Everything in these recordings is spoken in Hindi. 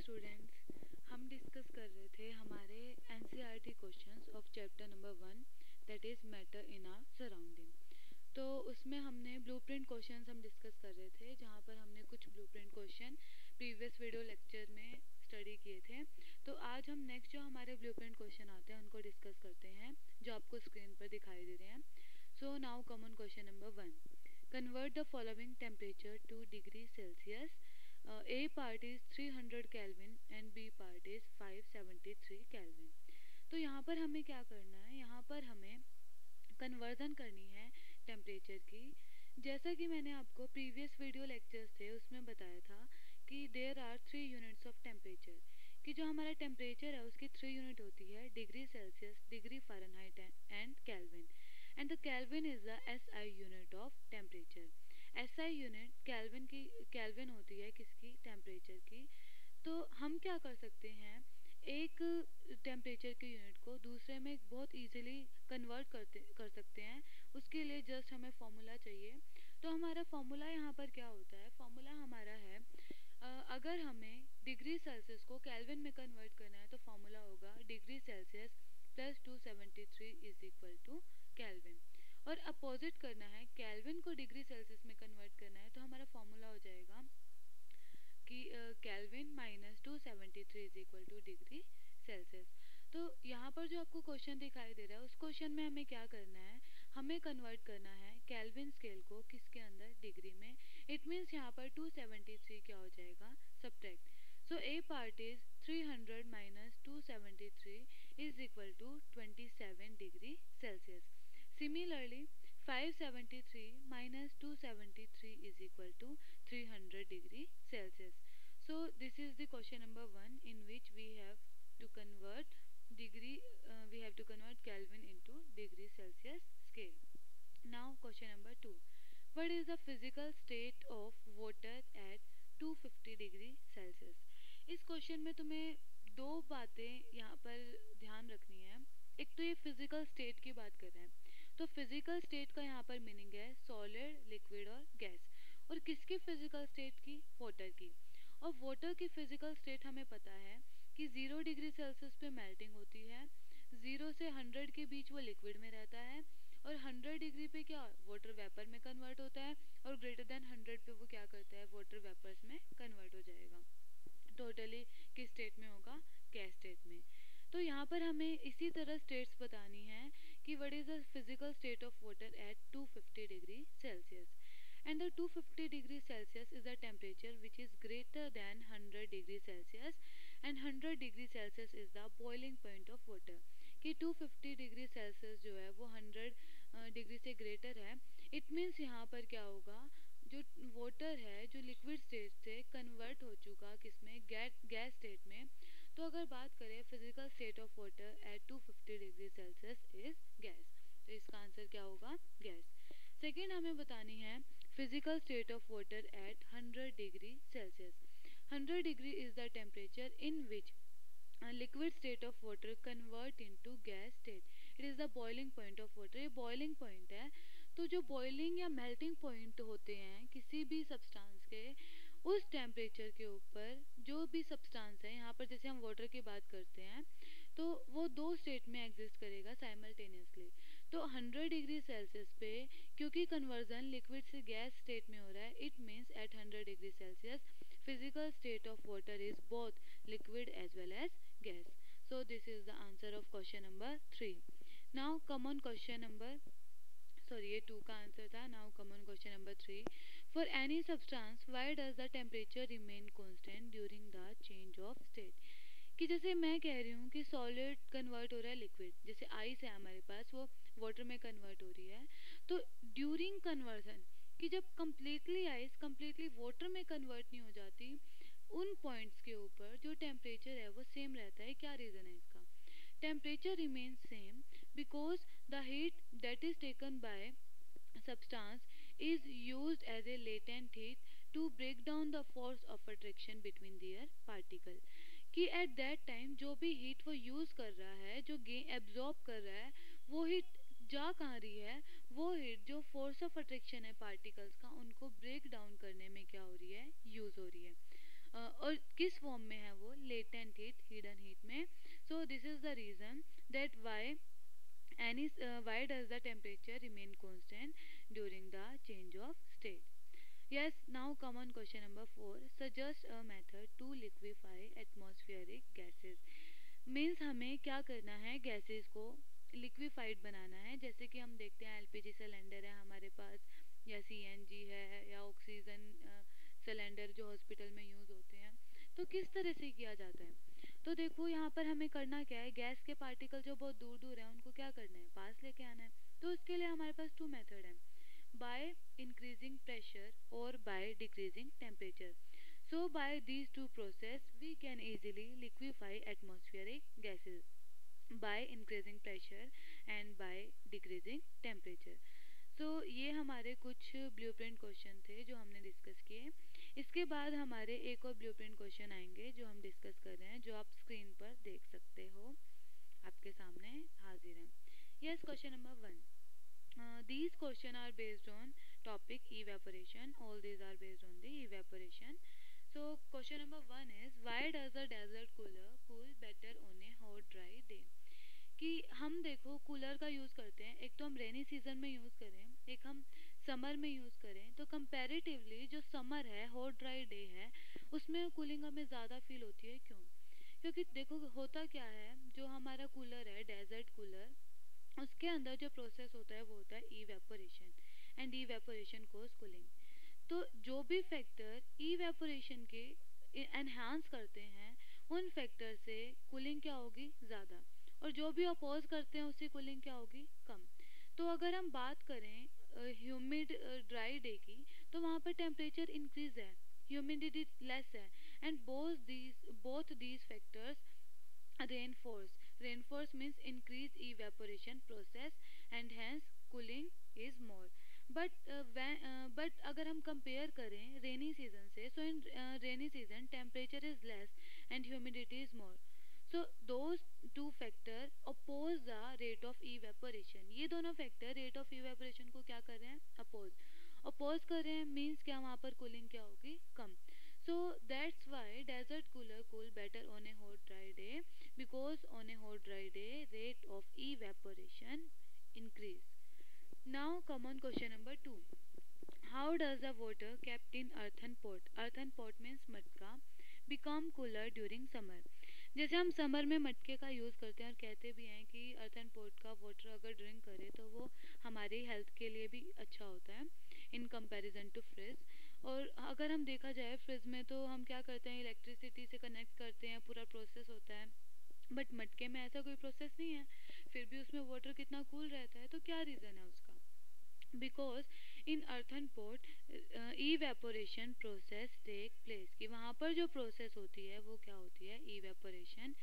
स्टूडेंट्स हम डिस्कस कर रहे थे हमारे N C questions of chapter number one that is matter in our surrounding तो उसमें हमने ब्लूप्रिंट क्वेश्चंस हम डिस्कस कर रहे थे, जहाँ पर हमने कुछ blueprint question previous video lecture में स्टडी किए थे। तो आज हम नेक्स्ट जो हमारे ब्लूप्रिंट क्वेश्चन आते हैं, उनको डिस्कस करते हैं, जो आपको स्क्रीन पर दिखाई दे रहे हैं। So now common question number one convert the following temperature to degree Celsius uh, A part is 300 Kelvin and B part is 573 Kelvin. तो यहाँ पर हमें क्या करना है? यहाँ पर हमें कन्वर्जन करनी है टेम्परेचर की। जैसा कि मैंने आपको प्रीवियस वीडियो लेक्चर्स थे उसमें बताया था कि there are three units of temperature कि जो हमारा टेम्परेचर है उसकी थ्री यूनिट होती है degree Celsius degree Fahrenheit and kelvin and the kelvin is the S I unit of temperature S I unit kelvin की कैलविन होती है किसकी? टेम्परेचर की। तो हम क्या कर सकते हैं? एक टेम्परेचर के यूनिट को दूसरे में बहुत इजीली कन्वर्ट करते, कर सकते हैं। उसके लिए जस्ट हमें फॉर्मूला चाहिए। तो हमारा फॉर्मूला यहाँ पर क्या होता है? फॉर्मूला हमारा है अगर हमें डिग्री सेल्सियस को कैलविन में कन्वर्ट करना है तो फॉर्मूला होगा degree Celsius plus two seventy three is equal to kelvin और अपोजिट करना है कैलविन को डिग्री सेल्सियस में कन्वर्ट करना है तो हमारा फॉर्मूला हो जाएगा कि kelvin minus two seventy three is equal to degree Celsius तो यहाँ पर जो आपको क्वेश्चन दिखाई दे रहा है, उस क्वेश्चन में हमें क्या करना है? हमें कन्वर्ट करना है कैलविन स्केल को किसके अंदर? डिग्री में. इट मीन्स यहाँ पर 273 क्या हो जाएगा? Subtract so A part is 300 minus two is equal to 27 degree Celsius Similarly, 573 minus 273 is equal to 300 degree Celsius. So this is the question number 1 in which we have to convert degree uh, we have to convert Kelvin into degree Celsius scale. Now question number 2. What is the physical state of water at 250 degree Celsius? इस क्वेश्चन में तुम्हें दो बातें यहाँ पर ध्यान रखनी है एक तो ये फ़िज़िकल स्टेट की बात कर रहे हैं तो फ़िज़िकल स्टेट का यहाँ पर मीनिंग है सॉलिड लिक्विड और गैस और किसकी फ़िज़िकल स्टेट की? वाटर की. और वाटर की फ़िज़िकल स्टेट हमें पता है कि ज़ीरो डिग्री सेल्सियस पे मेल्टिंग होती है. ज़ीरो से हंड्रेड के बीच वो लिक्विड में रहता है. और हंड्रेड डिग्री पे क्या? वाटर वेपर में कन्वर्ट होता है. और ग्रेटर देन हंड्रेड पे वो क्या करता है? वाटर वेपर्स में कन्वर्ट हो जाएगा. टोटली किस स्टेट में होगा? गैस स्टेट में. तो यहाँ पर हमें इसी तरह स्टेट्स बतानी है कि what is the physical state of water at 250 degree Celsius and the 250 degree Celsius is the temperature which is greater than 100 degree Celsius and 100 degree Celsius is the boiling point of water कि 250 डिग्री सेल्सियस जो है वो 100 डिग्री से ग्रेटर है। इट मीन्स यहाँ पर क्या होगा? जो वाटर है, जो लिक्विड स्टेट से कन्वर्ट हो चुका किसमें? गैस स्टेट में। तो अगर बात करें physical state of water at 250 degree Celsius is gas तो इसका आंसर क्या होगा? गैस सेकेंड हमें बतानी है physical state of water at 100 degree Celsius 100 degree is the temperature in which liquid state of water convert into gas state it is the boiling point of water ये बॉइलिंग पॉइंट है. तो जो बॉइलिंग या मेल्टिंग पॉइंट होते हैं, किसी भी सब्सटेंस के उस टेम्परेचर के ऊपर जो भी सब्सटेंस है, यहाँ पर जैसे हम वाटर की बात करते हैं तो वो दो स्टेट में एग्जिस्ट करेगा साइमल्टेनियसली तो 100 डिग्री सेल्सियस पे, क्योंकि कन्वर्जन लिक्विड से गैस स्टेट में हो रहा है it means at 100 degree Celsius physical state of water is both liquid as well as gas so this is the answer of question number three now common question number sorry ये टू का आंसर था. Now common question number three For any substance, why does the temperature remain constant during the change of state? कि जैसे मैं कह रही हूँ कि सॉलिड कन्वर्ट हो रहा है लिक्विड जैसे आइस है हमारे पास वो वाटर में कन्वर्ट हो रही है। तो ड्यूरिंग कन्वर्जन कि जब कम्प्लीटली आइस कम्प्लीटली वाटर में कन्वर्ट नहीं हो जाती उन पॉइंट्स के ऊपर जो टेम्परेचर है वो सेम रहता है। क्या रीज़न है इसका? Temperature remains same because the heat that is taken by substance is used as a latent heat to break down the force of attraction between their particle. कि एट दैट टाइम जो भी हीट वो यूज़ कर रहा है जो गे एब्जॉर्ब कर रहा है वो हीट जा कहाँ रही है? वो हीट जो फोर्स ऑफ़ अट्रैक्शन है पार्टिकल्स का उनको ब्रेक डाउन करने में क्या हो रही है? यूज़ हो रही है। और किस फॉर्म में है वो? लेटेंट हीट हिडन हीट में। So this is the reason that why any uh, why does the temperature remain constant? During the change of state. Yes, now come on question number 4 suggest a method to liquefy atmospheric gases. Means हमें क्या करना है? Gases को लिक्विफाइड बनाना है। जैसे कि हम देखते हैं एलपीजी सिलेंडर है हमारे पास, या सीएनजी है, या ऑक्सीजन सिलेंडर जो हॉस्पिटल में यूज़ होते हैं। तो किस तरह से किया जाता है? तो देखो, यहाँ पर हमें करना क्या है? गैस के पार्टिकल जो बहुत दूर दूर है, उनको क्या करना है? पास लेके आना है। तो उसके लिए हमारे पास टू मेथड है। बाय इंक्रीजिंग प्रेशर और by decreasing temperature so by these two process we can easily liquefy atmospheric gases by increasing pressure and by decreasing temperature so ये हमारे कुछ ब्लूप्रिंट क्वेश्चन थे जो हमने डिस्कस किए। इसके बाद हमारे एक और ब्लूप्रिंट क्वेश्चन आएँगे जो हम डिस्कस कर रहे हैं, जो आप स्क्रीन पर देख सकते हो। आपके सामने हाजिर हैं। Yes question number one these question are based on topic evaporation all these are based on the evaporation so question number one is why does a desert cooler cool better on a hot dry day कि हम देखो कूलर का यूज़ करते हैं एक तो हम रेनी सीज़न में यूज़ करें एक हम समर में यूज़ करें तो कंपैरेटिवली जो समर है हॉट ड्राई डे है उसमें कूलिंग हमें ज़्यादा फील होती है क्यों क्योंकि देखो होता क्या है जो हमारा कूलर है डेजर्ट कूलर उसके अंदर जो प्रोसेस होता है, वो होता है evaporation and evaporation cause cooling तो जो भी फैक्टर इवेपोरेशन के एनहांस करते हैं, उन फैक्टर से कूलिंग क्या होगी? ज़्यादा. और जो भी अपोज करते हैं उसकी कूलिंग क्या होगी? कम. तो अगर हम बात करें ह्यूमिड ड्राई डे की तो वहाँ पर टेम्परेचर इंक्रीज है ह्यूमिडिटी लेस है. And both these both these factors reinforce reinforce means increase evaporation process and hence cooling is more but but अगर हम कंपेयर करें रेनी सीज़न से so in rainy season temperature is less and humidity is more so those two factor oppose the rate of evaporation ये दोनों फैक्टर रेट ऑफ़ इवेपोरेशन को क्या कर रहे हैं? अपोज अपोज कर रहे हैं मीन्स क्या वहाँ पर कूलिंग क्या होगी? कम. So that's why desert cooler cool better on a hot dry day because on a hot dry day rate of evaporation increase now come on question number two how does the water kept in earthen pot? Earthen pot means मटका become cooler during summer. जैसे हम समर में मटके का यूज़ करते हैं और कहते भी हैं कि अर्थन पोर्ट का वाटर अगर ड्रिंक करें तो वो हमारे हेल्थ के लिए भी अच्छा होता है इन कंपैरिजन टू फ्रिज और अगर हम देखा जाए फ्रिज में तो हम क्या करते हैं इलेक्ट्रिसिटी से कनेक्ट करते हैं, पूरा प्रोसेस होता है। बट मटके में ऐसा कोई प्रोसेस नहीं है। फिर भी उसमें वाटर कितना कूल रहता है तो क्या रीज़न है उसका? Because in earthen pot evaporation process take place कि वहाँ पर जो प्रोसेस होती है, वो क्या होती है? इवेपोरेशन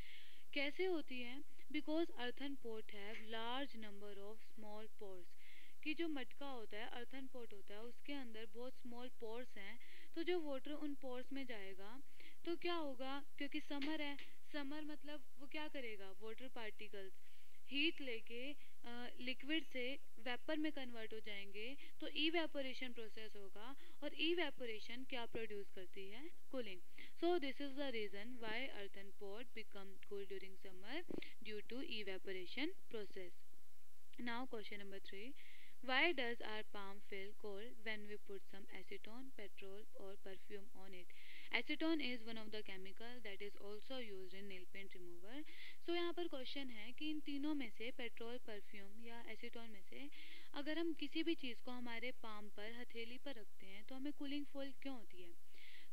कैसे होती है? Because earthen pot have large number of small pores कि जो मटका होता है अर्थन पोर्ट होता है, उसके अंदर बहुत स्मॉल पोर्स हैं। तो जो वाटर उन पोर्स में जाएगा तो क्या होगा? क्योंकि समर है समर मतलब वो क्या करेगा? वाटर पार्टिकल्स हीट लेके लिक्विड से वेपर में कन्वर्ट हो जाएँगे तो इवेपोरेशन प्रोसेस होगा और इवेपोरेशन क्या प्रोड्यूस करती है? Cooling so this is the reason why earthen pot become cool during summer due to evaporation process now question number three why does our palm feel cold when we put some acetone, petrol, or perfume on it? Acetone is one of the chemical that is also use in nail paint remover so यहाँ पर क्वेश्चन है कि इन तीनों में से पेट्रोल परफ्यूम या एसिटोन में से अगर हम किसी भी चीज़ को हमारे पाम पर, हथेली पर रखते हैं तो हमें कूलिंग फॉल क्यों होती है?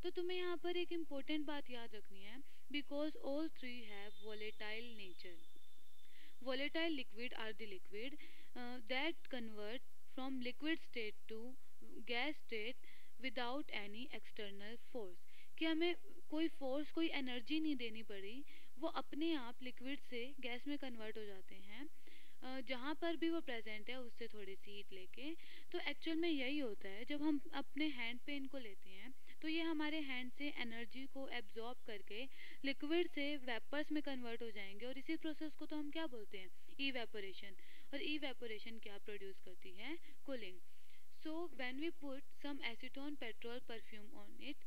तो तुम्हें यहाँ पर एक इम्पोर्टेंट बात याद रखनी है because all three have volatile nature volatile liquid are the liquid that convert from liquid state to gas state without any external force कि हमें कोई फोर्स कोई एनर्जी नहीं देनी पड़ी। वो अपने आप लिक्विड से गैस में कन्वर्ट हो जाते हैं। जहाँ पर भी वो प्रेजेंट है, उससे थोड़ी सी हीट लेके। तो एक्चुअल में यही होता है, जब हम अपने हैंड पे इनको लेते हैं तो ये हमारे हैंड से एनर्जी को एब्जॉर्ब करके लिक्विड से वेपर्स में कन्वर्ट हो जाएँगे। और इसी प्रोसेस को तो हम क्या बोलते हैं? ई वेपोरेशन और ई वेपोरेशन क्या प्रोड्यूस करती है? Cooling so when we put some acetone petrol perfume on it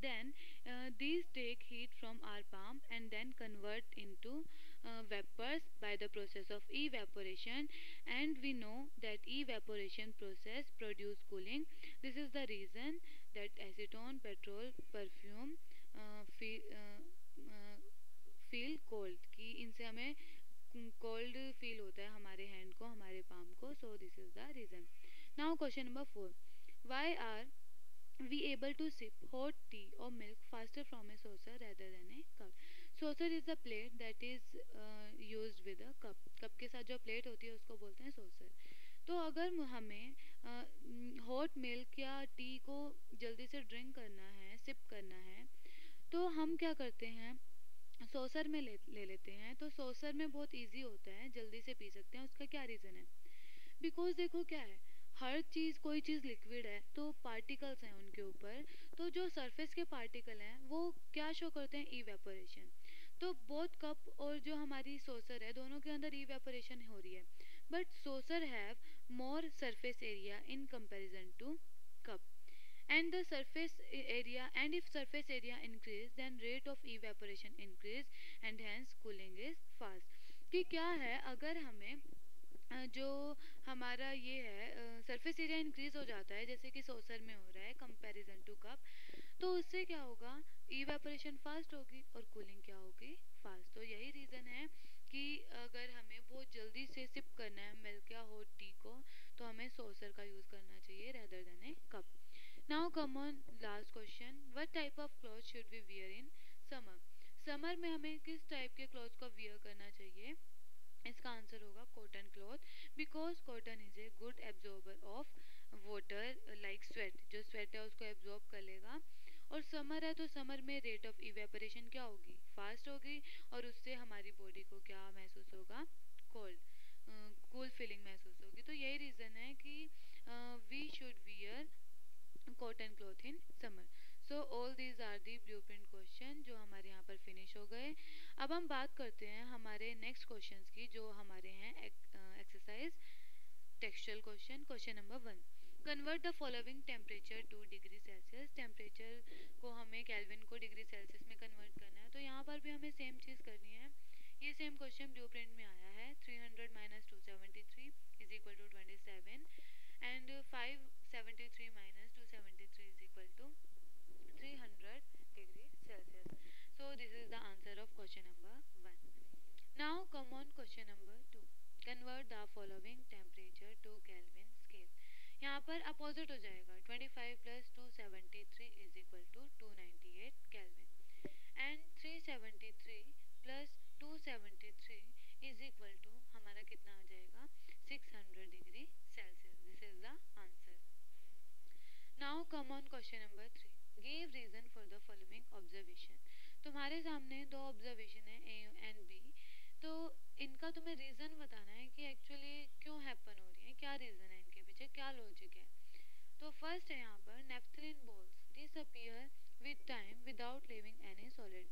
then uh, these take heat from our palm and then convert into uh, vapors by the process of evaporation and we know that evaporation process produce cooling this is the reason that acetone petrol perfume uh, feel, feel cold कि इनसे हमें कोल्ड फील होता है हमारे हैंड को हमारे पाम को so this is the reason now question number four why are we able to sip hot tea or milk faster from a saucer rather than a cup. Saucer is the plate that is uh, used with a cup. Cup के साथ जो प्लेट होती है उसको बोलते हैं saucer. तो अगर हमें हॉट मिल्क या टी को जल्दी से ड्रिंक करना है सिप करना है तो हम क्या करते हैं? सोसर में ले, ले लेते हैं। तो सोसर में बहुत इजी होता है जल्दी से पी सकते हैं। उसका क्या रीज़न है? बिकॉज़ देखो क्या है हर चीज़, कोई चीज़ लिक्विड है तो पार्टिकल्स हैं उनके ऊपर तो जो सरफेस के पार्टिकल हैं, वो क्या शो करते हैं? इवेपोरेशन तो बोथ कप और जो हमारी सोसर है, दोनों के अंदर इवेपोरेशन हो रही है. But saucer have more surface area in comparison to cup and the surface area, and if surface area increase, then rate of evaporation increase, and hence cooling is fast. कि क्या है? अगर हमें जो हमारा ये है सरफेस एरिया इंक्रीज हो जाता है, जैसे कि सोसर में हो रहा है कंपैरिजन टू कप तो उससे क्या होगा? इवेपोरेशन फास्ट होगी और कूलिंग क्या होगी? फास्ट तो यही रीज़न है कि अगर हमें बहुत जल्दी से सिप करना है मिल्क या हॉट टी को तो हमें सोसर का यूज़ करना चाहिए rather than a cup now come on last question what type of cloth should we wear in summer summer में हमें किस टाइप के क्लॉथ को वियर करना चाहिए? इसका आंसर होगा cotton cloth because cotton is a good absorber of water like sweat जो स्वेट है उसको एब्जॉर्ब कर लेगा। और समर है तो समर में रेट ऑफ़ इवेपोरेशन क्या होगी? फास्ट होगी, और उससे हमारी बॉडी को क्या महसूस होगा? कोल्ड कूल फीलिंग महसूस होगी। तो यही रीज़न है कि we should wear cotton cloth in summer so all these are the blueprint question जो हमारे यहाँ पर फिनिश हो गए। अब हम बात करते हैं हमारे नेक्स्ट क्वेश्चंस की, जो हमारे हैं exercise textual question question number one convert the following temperature to degree Celsius temperature को हमें कैलविन को डिग्री सेल्सियस में कन्वर्ट करना है। तो यहाँ पर भी हमें सेम चीज़ करनी है। ये सेम क्वेश्चन ब्लू प्रिंट में आया है। 300 hundred minus two seventy three is equal to twenty seven and five seventy three minus two seventy three is equal to three hundred degree Celsius so this is the question number one now come on question number two convert the following temperature to kelvin scale यहाँ पर अपोजिट हो जाएगा. 25 plus two seventy three is equal to two ninety eight kelvin and three seventy three plus two seventy three is equal to हमारा कितना आ जाएगा? 600 degree Celsius this is the answer now come on question number three give reason for the following observation तुम्हारे सामने दो ऑब्जर्वेशन है ए एंड बी तो इनका तुम्हें रीजन बताना है कि एक्चुअली क्यों हैपन हो रही है, क्या रीजन है इनके पीछे, क्या लॉजिक है तो फ़र्स्ट है यहाँ पर naphthalene balls disappear with time without leaving any solid.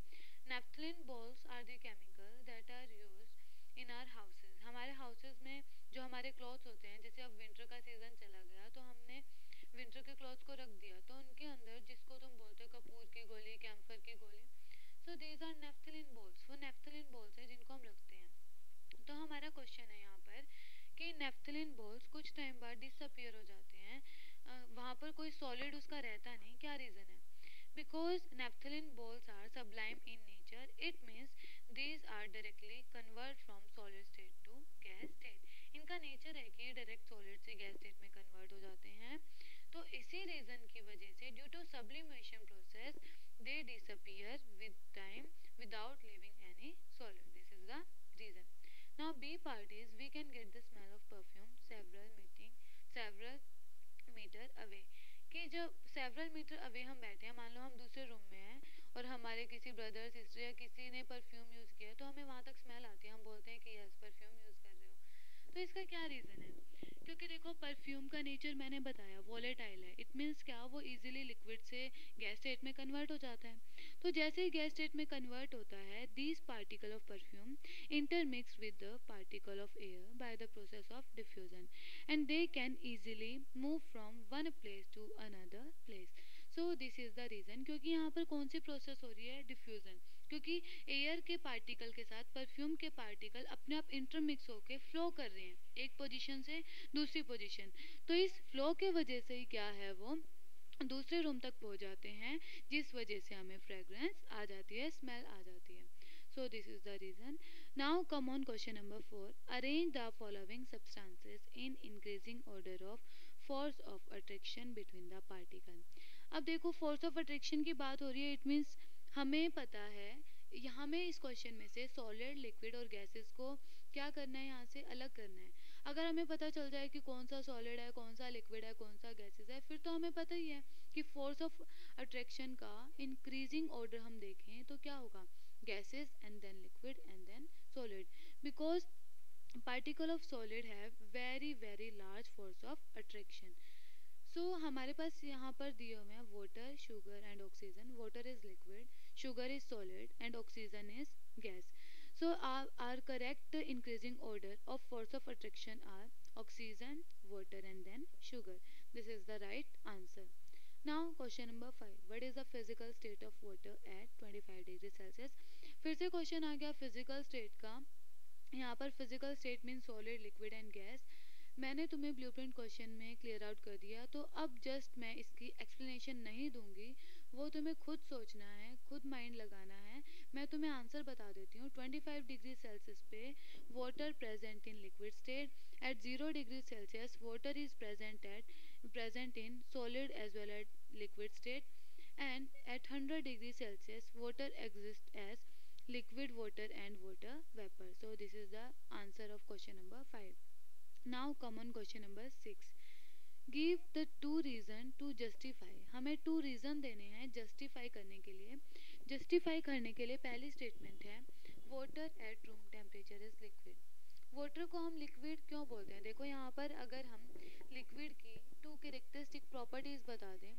Naphthalene balls are the chemical that are used in our houses. हमारे हाउसेज में जो हमारे क्लॉथ्स होते हैं, जैसे अब विंटर का सीज़न चला गया तो हमने विंटर के क्लॉथ को रख दिया तो उनके अंदर जिसको तुम बोलते हो कपूर की गोली कैम्फर की गोली so these are naphthalene balls वो नेफ्थलिन बॉल्स है जिनको हम रखते हैं तो हमारा क्वेश्चन है यहाँ पर, कि नेफ्थलिन बॉल्स कुछ टाइम बाद डिसअपियर हो जाते हैं। वहाँ पर कोई सॉलिड उसका रहता नहीं, क्या रीज़न है? Because naphthalene balls are sublime in nature it means these are directly convert from solid state to gas state इनका नेचर है कि डायरेक्ट सॉलिड से गैस स्टेट में कन्वर्ट हो जाते हैं। तो इसी रीजन की वजह से due to sublimation process they disappear with time without living any solid this is the reason now B parties we can get the smell of perfume several meeting, several meter away. कि जब सेवरल मीटर अवे हम बैठे हैं, मान लो हम दूसरे रूम में हैं और हमारे किसी ब्रदर सिस्टर या किसी ने परफ्यूम यूज़ किया तो हमें वहाँ तक स्मेल आती है। हम बोलते हैं कि यस परफ्यूम यूज़ तो इसका क्या रीज़न है? क्योंकि देखो परफ्यूम का नेचर मैंने बताया वॉलेटाइल है। इट मीन्स क्या? वो इजीली लिक्विड से गैस स्टेट में कन्वर्ट हो जाता है। तो जैसे ही गैस स्टेट में कन्वर्ट होता है these particle of perfume intermix with the particle of air by the process of diffusion and they can easily move from one place to another place so this is the reason क्योंकि यहाँ पर कौन सी प्रोसेस हो रही है? डिफ्यूज़न क्योंकि एयर के पार्टिकल के साथ परफ्यूम के पार्टिकल अपने आप इंटरमिक्स होके फ्लो कर रहे हैं। एक पोजीशन से दूसरी पोजीशन तो इस फ्लो के वजह से ही क्या है वो? दूसरे रूम तक पहुँच जाते हैं, जिस वजह से हमें फ्रेग्रेंस आ जाती है स्मेल आ जाती है। So, this is the reason. Now, come on, question number 4 arrange the following substances in increasing order of force of attraction between the particle. अब देखो फोर्स ऑफ़ अट्रैक्शन की बात हो रही है इट मीन्स हमें पता है हमें इस क्वेश्चन में से सॉलिड लिक्विड और गैसेस को क्या करना है, यहाँ से अलग करना है। अगर हमें पता चल जाए कि कौन सा सॉलिड है, कौन सा लिक्विड है, कौन सा गैसेस है, फिर तो हमें पता ही है कि फोर्स ऑफ़ अट्रैक्शन का इंक्रीजिंग ऑर्डर हम देखें तो क्या होगा? Gases and then liquid and then solid. Because particle of solid have very very large force of attraction. So so, हमारे पास यहाँ पर दिए हुए हैं water sugar and oxygen water is liquid sugar is solid and oxygen is gas so are correct increasing order of force of attraction are oxygen water and then sugar this is the right answer Now question number five. What is the physical state of water at 25 degree Celsius? फिर से क्वेश्चन आ गया फ़िज़िकल स्टेट का। यहाँ पर physical state mean solid liquid and gas मैंने तुम्हें ब्लूप्रिंट क्वेश्चन में क्लियर आउट कर दिया तो अब जस्ट मैं इसकी एक्सप्लेनेशन नहीं दूँगी वो तुम्हें खुद सोचना है, खुद माइंड लगाना है मैं तुम्हें आंसर बता देती हूँ 25 डिग्री सेल्सियस पे water present in liquid state at zero degree Celsius water is present at present in solid as well at liquid state and at 100 degree Celsius water exists as liquid water and water vapor. So, this is the answer of question number 5. Come on question number 6. Give the two reason to justify हमें टू रीज़न देने हैं जस्टिफाई करने के लिए। जस्टिफाई करने के लिए पहली स्टेटमेंट है water at room temperature is liquid water को हम लिक्विड क्यों बोलते हैं? देखो यहाँ पर अगर हम लिक्विड की टू कैरेक्टरिस्टिक प्रॉपर्टीज़ बता दें,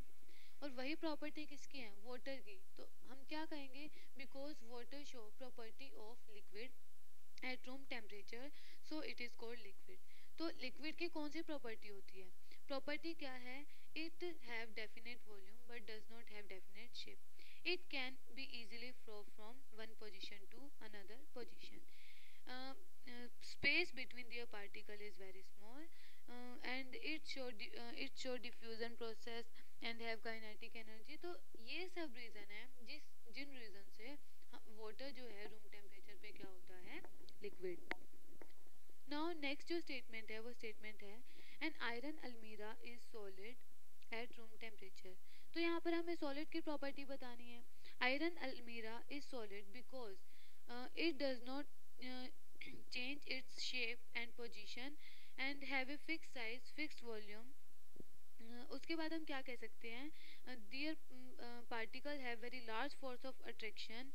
और वही प्रॉपर्टी किसकी है? वाटर की। तो हम क्या कहेंगे? Because water show property of liquid at room temperature so it is called liquid तो लिक्विड की कौन सी प्रॉपर्टी होती है? प्रॉपर्टी क्या है? It have definite volume but does not have definite shape it can be easily flow from one position to another position space between their particle is very small uh, and it show uh, diffusion process and have kinetic energy. तो ये सब रीज़न है जिस जिन रीज़न से वाटर जो है रूम टेम्परेचर पे क्या होता है? लिक्विड नाउ नेक्स्ट जो स्टेटमेंट है वो स्टेटमेंट है एन आयरन अलमीरा is solid at room temperature तो यहाँ पर हमें सॉलिड की प्रॉपर्टी बतानी है। आयरन अलमीरा is solid because it does not its shape and position and have a fixed size fixed volume. Uh, उसके बाद हम क्या कह सकते हैं? Their particle have very large force of attraction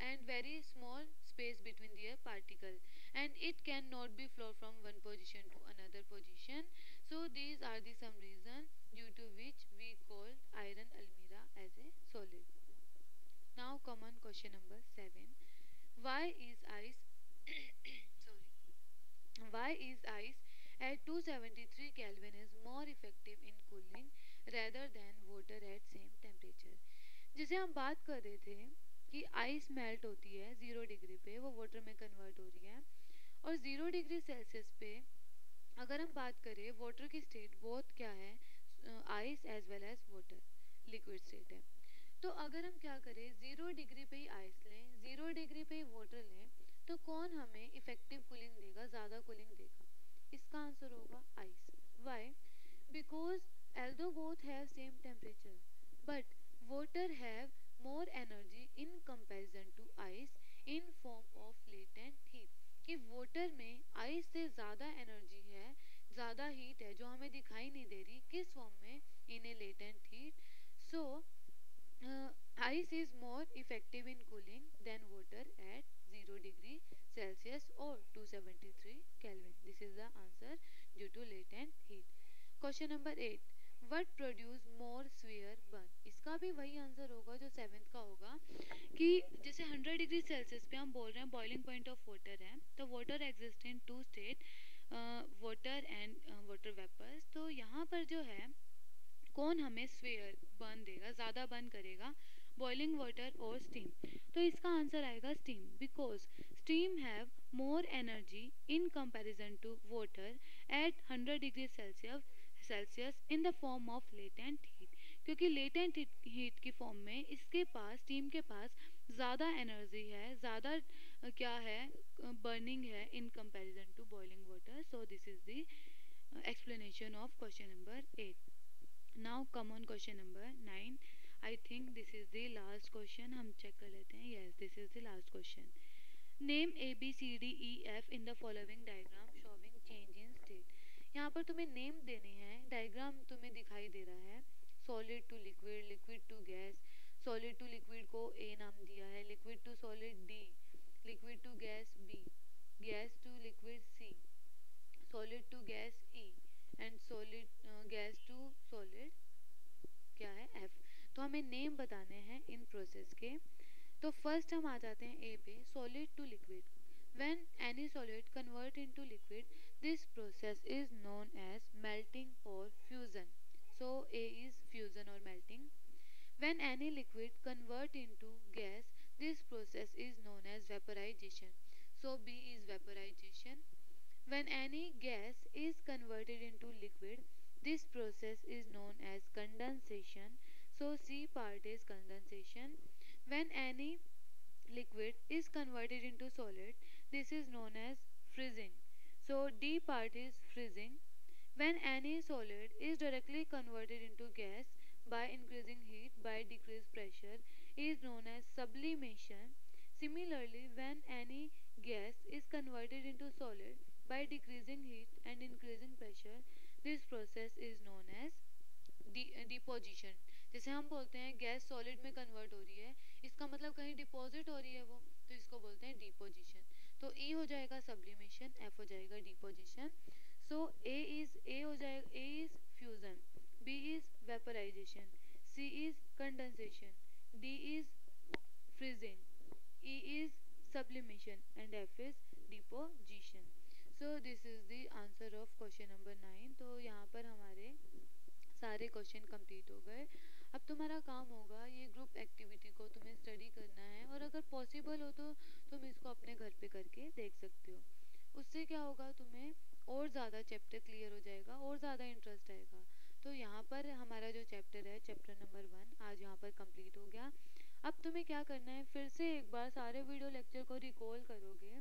and very small space between their particle and it can not be flow from one position to another position so these are the some reason due to which we call iron almira as a solid now common question number 7 Why is ice sorry why is ice at 273 Kelvin is more effective in cooling rather than water at same temperature जिसे हम बात कर रहे थे कि आइस मेल्ट होती है ज़ीरो डिग्री पे, वो वाटर में कन्वर्ट हो रही है। और ज़ीरो डिग्री सेल्सियस पे, अगर हम बात करें वाटर की स्टेट बोथ क्या है? Ice as well as water liquid state है। तो अगर हम क्या करें ज़ीरो डिग्री पे ही आइस लें ज़ीरो डिग्री पे ही वाटर लें तो कौन हमें इफ़ेक्टिव कूलिंग देगा, ज़्यादा कूलिंग देगा? इसका आंसर होगा ice why because although both have same temperature but water have more energy in comparison to ice in form of latent heat कि वाटर में आइस से ज़्यादा एनर्जी है ज़्यादा हीट है जो हमें दिखाई नहीं दे रही किस फॉर्म में in a latent heat so uh, ice is more effective in cooling than water at 0 degree Celsius or 273 Kelvin. This is the answer due to latent heat. Question number 8. What produce more sphere burn? इसका भी वही आंसर होगा जो सेवेंथ का होगा, कि जैसे 100 डिग्री सेल्सियस पे हम बोल रहे हैं बॉइलिंग पॉइंट ऑफ़ वाटर है तो water exist in two state water and water vapours तो यहाँ पर जो है, कौन हमें स्वेयर बर्न देगा, ज़्यादा बर्न करेगा बॉइलिंग वाटर और स्टीम तो इसका आंसर आएगा steam because steam have more energy in comparison to water at 100 degree Celsius Celsius in the form of latent heat क्योंकि लेटेंट हीट की फॉर्म में इसके पास स्टीम के पास ज़्यादा एनर्जी है ज़्यादा क्या है बर्निंग है in comparison to boiling water so this is the explanation of question number 8 now come on question number 9 I think this is the last question हम check कर लेते हैं yes this is the last question name A B C D E F in the following diagram showing change in state यहाँ पर तुम्हें नेम देने हैं डायग्राम तुम्हें दिखाई दे रहा है। Solid to liquid liquid to gas solid to liquid को ए नाम दिया है liquid to solid D liquid to gas B gas to liquid C solid to gas E and solid gas to solid क्या है? एफ़ तो हमें नेम बताने हैं इन प्रोसेस के। तो फ़र्स्ट हम आ जाते हैं ए पे solid to liquid when any solid convert into liquid This process is known as melting or fusion. So A is fusion or melting. When any liquid convert into gas, this process is known as vaporization. So B is vaporization. When any gas is converted into liquid, this process is known as condensation. So C part is condensation. When any liquid is converted into solid, this is known as freezing. So D part is freezing. When any solid is directly converted into gas by increasing heat by decreased pressure is known as sublimation. Similarly, when any gas is converted into solid by decreasing heat and increasing pressure this process is known as deposition जैसे हम बोलते हैं गैस सॉलिड में कन्वर्ट हो रही है इसका मतलब कहीं डिपॉजिट हो रही है वो तो इसको बोलते हैं डिपोजिशन तो ई हो जाएगा सब्लिमेशन एफ़ हो जाएगा deposition so A is A हो जाएगा A is fusion B is vaporisation C is condensation D is freezing E is sublimation and F is deposition. So this is the answer of question number nine तो यहाँ पर हमारे सारे क्वेश्चन कंप्लीट हो गए. अब तुम्हारा काम होगा ये ग्रुप एक्टिविटी को तुम्हें स्टडी करना है और अगर पॉसिबल हो तो तुम इसको अपने घर पे करके देख सकते हो। उससे क्या होगा, तुम्हें और ज़्यादा चैप्टर क्लियर हो जाएगा, और ज़्यादा इंटरेस्ट आएगा। तो यहाँ पर हमारा जो चैप्टर है चैप्टर नंबर वन आज यहाँ पर कंप्लीट हो गया। अब तुम्हें क्या करना है, फिर से एक बार सारे वीडियो लेक्चर को रिकॉल करोगे।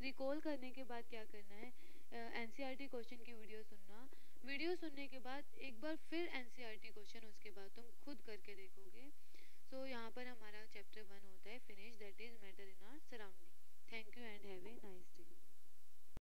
रिकॉल करने के बाद क्या करना है एन क्वेश्चन की वीडियो सुनना। वीडियो सुनने के बाद एक बार फिर एनसीईआरटी क्वेश्चन उसके बाद तुम खुद करके देखोगे। सो so, यहाँ पर हमारा चैप्टर वन होता है finish that is matter in our surrounding thank you and have a nice day